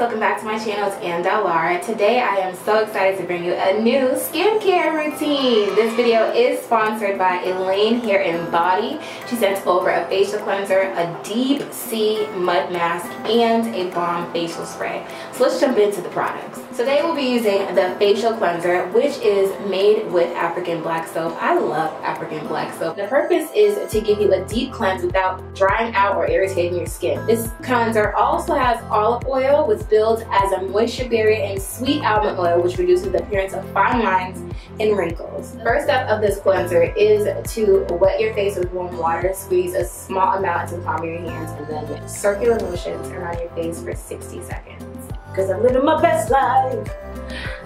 my channel, it's Lara. Today I am so excited to bring you a new skincare routine. This video is sponsored by Elaine Hair and Body. She sent over a facial cleanser, a deep sea mud mask, and a balm facial spray. So let's jump into the products. Today we'll be using the facial cleanser, which is made with African black soap. I love African black soap. The purpose is to give you a deep cleanse without drying out or irritating your skin. This cleanser also has olive oil, which builds as a moisture barrier, and sweet almond oil, which reduces the appearance of fine lines and wrinkles. First step of this cleanser is to wet your face with warm water, squeeze a small amount into the palm of your hands, and then circular motions around your face for 60 seconds. Cause I'm living my best life.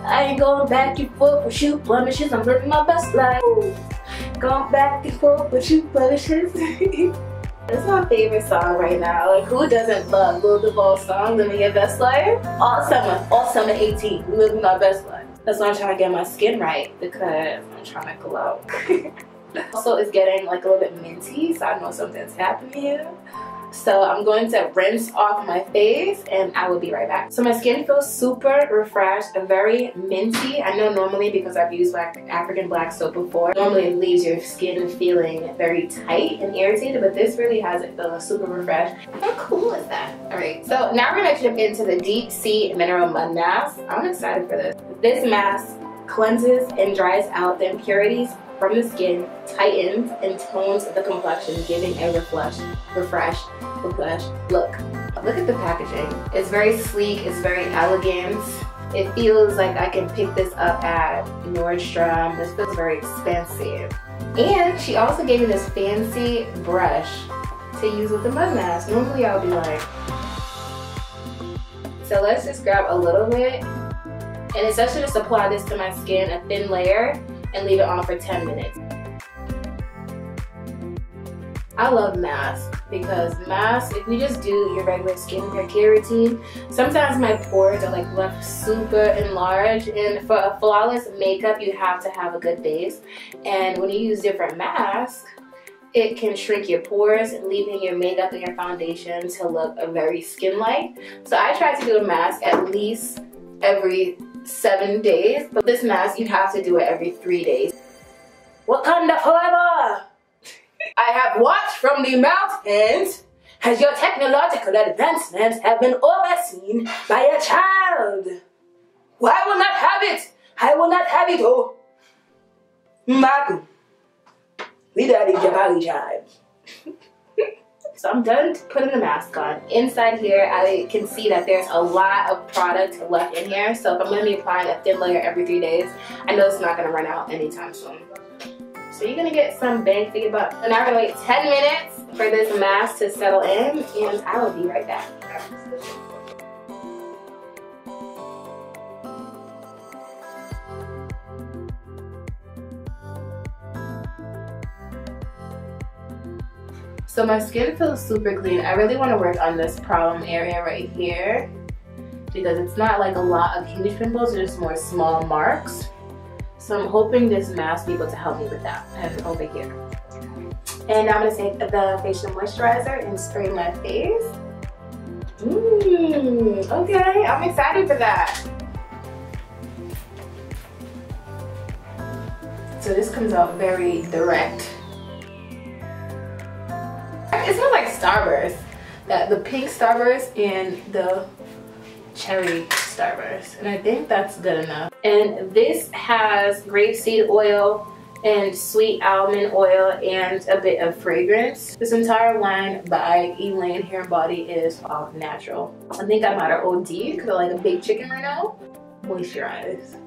I ain't going back and forth with shoe blemishes. I'm living my best life. Going back and forth with shoe blemishes. It's my favorite song right now. Like, who doesn't love Lil Duval's song, Living Your Best Life? All summer, all summer 18, living my best life. That's why I'm trying to get my skin right because I'm trying to glow. also, it's getting like a little bit minty, so I know something's happening. So I'm going to rinse off my face and I will be right back. So my skin feels super refreshed and very minty. I know normally because I've used like African black soap before, normally it leaves your skin feeling very tight and irritated, but this really has it feeling super refreshed. How cool is that? All right, so now we're gonna jump into the Deep Sea Mineral Mud Mask. I'm excited for this. This mask cleanses and dries out the impurities from the skin, tightens and tones the complexion, giving a refresh, refresh, refresh look. Look at the packaging. It's very sleek, it's very elegant. It feels like I can pick this up at Nordstrom. This feels very expensive. And she also gave me this fancy brush to use with the mud mask. Normally I'll be like, so let's just grab a little bit and essentially just apply this to my skin, a thin layer, and leave it on for 10 minutes. I love masks because masks, if you just do your regular skincare care routine, sometimes my pores are like left super enlarged and for a flawless makeup you have to have a good base and when you use different masks it can shrink your pores, leaving your makeup and your foundation to look very skin-like. So I try to do a mask at least every seven days, but this mask you have to do it every three days. Wakanda forever! I have watched from the mountains as your technological advancements have been overseen by a child. Well, I will not have it. I will not have it, oh. Magu. We daddy Jabari child. So I'm done putting the mask on. Inside here, I can see that there's a lot of product left in here. So if I'm gonna be applying a thin layer every three days, I know it's not gonna run out anytime soon. So you're gonna get some bang for your buck. So now we're gonna wait 10 minutes for this mask to settle in and I will be right back. So my skin feels super clean. I really want to work on this problem area right here because it's not like a lot of huge pimples, it's just more small marks. So I'm hoping this mask will be able to help me with that and over here. And I'm gonna take the facial moisturizer and spray my face. Mmm, okay, I'm excited for that. So this comes out very direct it smells like Starburst. That the pink Starburst and the cherry Starburst. And I think that's good enough. And this has grapeseed oil and sweet almond oil and a bit of fragrance. This entire line by Elaine Hair and Body is all natural. I think I'm at an OD because I like a baked chicken right now. Moisturize.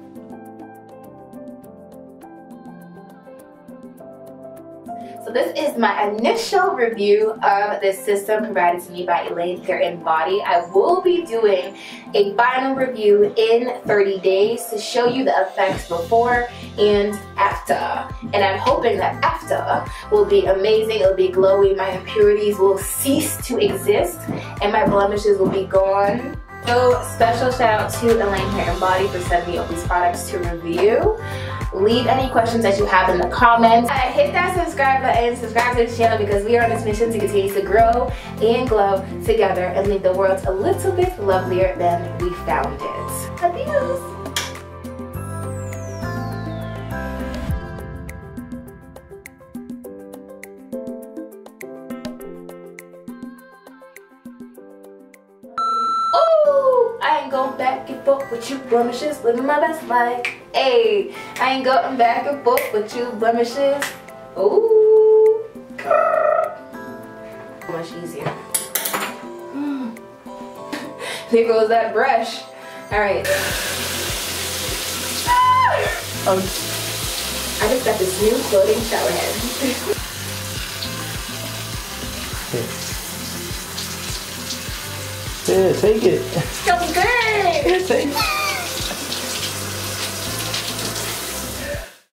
So this is my initial review of this system provided to me by Elaine Hair and Body. I will be doing a final review in 30 days to show you the effects before and after. And I'm hoping that after will be amazing, it'll be glowy, my impurities will cease to exist, and my blemishes will be gone So special shout out to Elaine Hair and Body for sending me all these products to review. Leave any questions that you have in the comments. Hit that subscribe button, subscribe to the channel because we are on this mission to continue to grow and glow together and leave the world a little bit lovelier than we found it. Adios! Ain't going back and forth with you blemishes, living my best life. Hey, I ain't going back and forth with you blemishes. Ooh, much easier. Mm. There goes that brush. All right. Ah! Oh, I just got this new floating shower head. Yeah, take it. Yeah, take it.